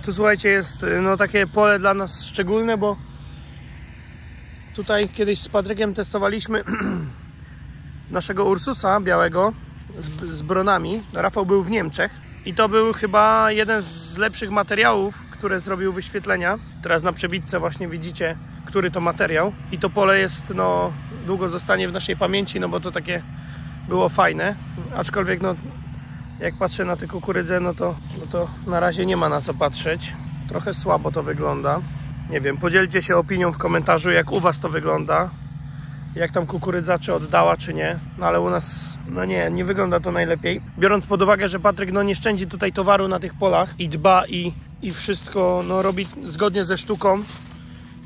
tu słuchajcie, jest y, no takie pole dla nas szczególne, bo tutaj kiedyś z Patrykiem testowaliśmy naszego Ursusa białego z, z bronami. Rafał był w Niemczech i to był chyba jeden z lepszych materiałów, które zrobił wyświetlenia. Teraz na przebitce właśnie widzicie, który to materiał. I to pole jest, no, długo zostanie w naszej pamięci, no bo to takie było fajne. Aczkolwiek, no, jak patrzę na tę kukurydzę, no to, no to na razie nie ma na co patrzeć. Trochę słabo to wygląda. Nie wiem, podzielcie się opinią w komentarzu, jak u Was to wygląda. Jak tam kukurydza, czy oddała, czy nie. No ale u nas, no nie, nie wygląda to najlepiej. Biorąc pod uwagę, że Patryk no nie szczędzi tutaj towaru na tych polach i dba i, i wszystko no, robi zgodnie ze sztuką,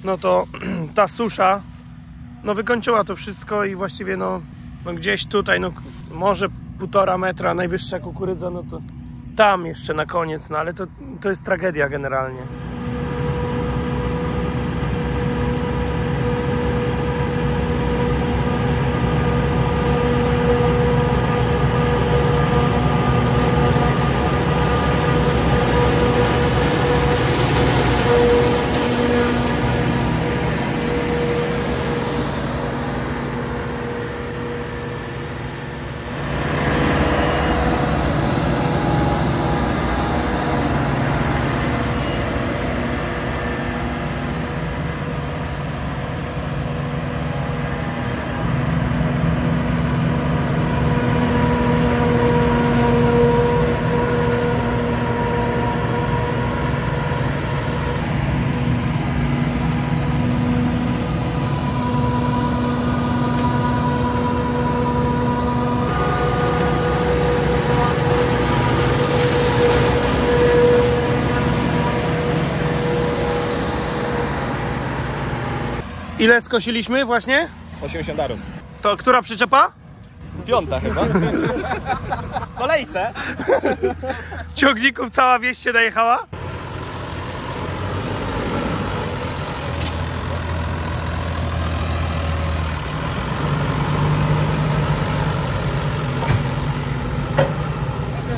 no to ta susza no wykończyła to wszystko i właściwie no, no gdzieś tutaj, no może półtora metra najwyższa kukurydza, no to tam jeszcze na koniec, no ale to, to jest tragedia generalnie. Ile skosiliśmy właśnie? 80 darów. To która przyczepa? Piąta chyba. W kolejce. Ciągników cała wieś się najechała?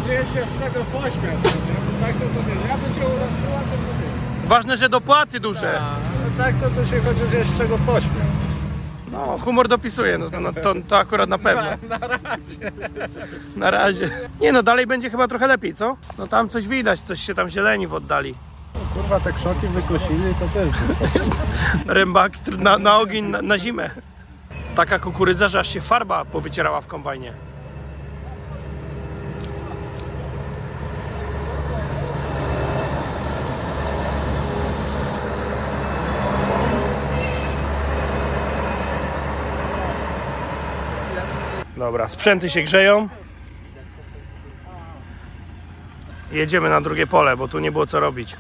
że jest się z czego pośmiać. Tak to to nie. Ja by się urodziła, to to nie. Ważne, że dopłaty duże. No tak to to się chociaż jest z czego pośmiać. No, humor dopisuje, no, no to, to akurat na pewno. Na, na razie. Na razie. Nie no, dalej będzie chyba trochę lepiej, co? No tam coś widać, coś się tam zieleni w oddali. Kurwa, te krzoki wykosili, to też. Rębaki na, na ogień, na, na zimę. Taka kukurydza, że aż się farba powycierała w kombajnie. Dobra, sprzęty się grzeją. Jedziemy na drugie pole, bo tu nie było co robić.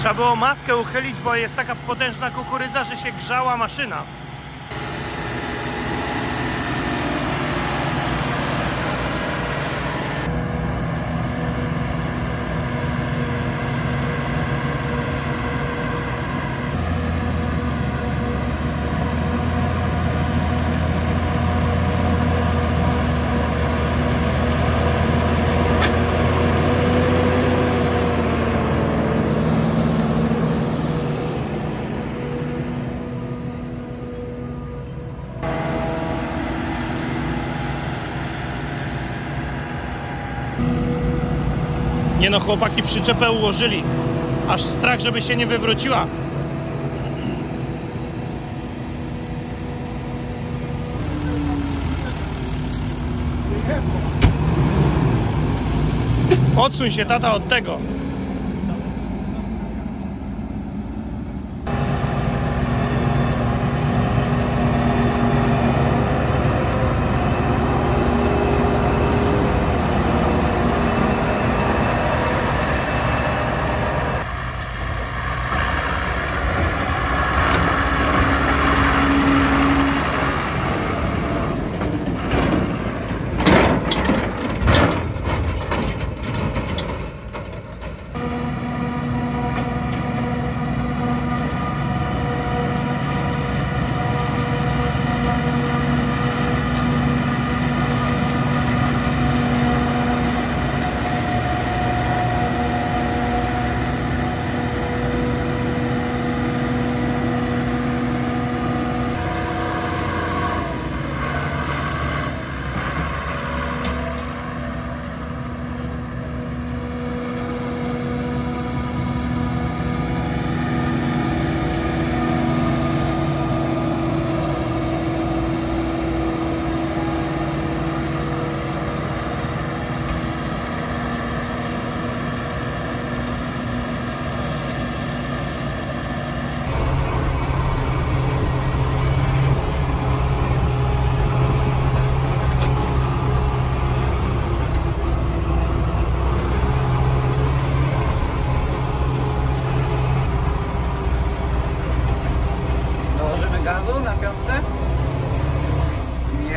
Trzeba było maskę uchylić, bo jest taka potężna kukurydza, że się grzała maszyna. Nie no, chłopaki przyczepę ułożyli. Aż strach, żeby się nie wywróciła. Odsuń się tata od tego.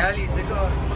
家里这个